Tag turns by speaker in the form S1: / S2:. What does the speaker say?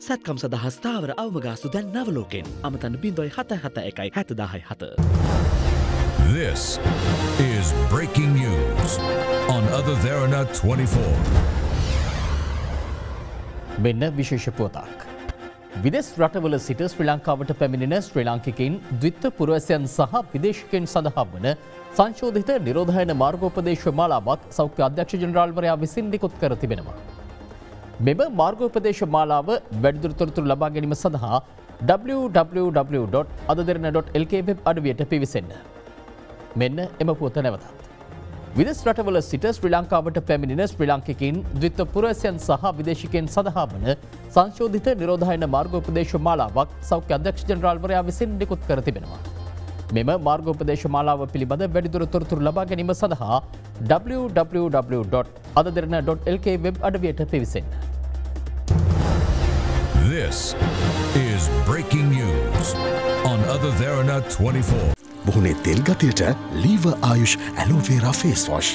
S1: සැත්කම් සඳහා ස්ථාවර අවමගාස්තු දැන් නවලෝකෙන් අමතන්න බින්දොයි හත හත එකයි හැතදාහයි හත.
S2: This is breaking news on Other Therana 24.
S3: මෙන්න විශේෂ පුවතක්. විදෙස් රටවල සිට ශ්‍රී ලංකාවට පැමිණෙන ශ්‍රී ලාංකිකින් ද්විත්ත පුරවැසයන් සහ විදේශකෙන් සඳහා වන සංශෝධිත නිරෝධයන මාර්ගෝපදේශ මාලාවත් සෞඛ්‍ය අධ්‍යක්ෂ ජනරාල්වරයා විසින් නිකුත් කර තිබෙනවා. මෙම මාර්ගෝපදේශ මාලාව වැඩදුරතොරතුර ලබා ගැනීම සඳහා www.අදදරන.lk වෙබ් අඩුවයට පිවිසන්න. මෙන්න එම පුවත නැවතත්. විදෙස් රටවල සිට ශ්‍රී ලංකාවට පැමිණෙන ශ්‍රී ලංකිකින් ද්විත්ත පුරවැසියන් සහ විදේශිකෙන් සඳහා වන සංශෝධිත නිරෝධයන මාර්ගෝපදේශ මාලාවක් සෞඛ්‍ය අධ්‍යක්ෂ ජනරාල්වරයා විසින් නිකුත් කර තිබෙනවා. මෙම මාර්ගෝපදේශ මාලාව පිළිබඳ වැඩිදුර තොරතුර ලබා ගැනීම සඳහා www.අදදරන.lk වෙබ් අඩවයට පිවිසන්න.
S2: This is breaking news on Other Therana 24.
S4: මුහුණේ තෙල් ගතියට ලීව ආයුෂ් ඇලෝවේරා ෆේස් වොෂ්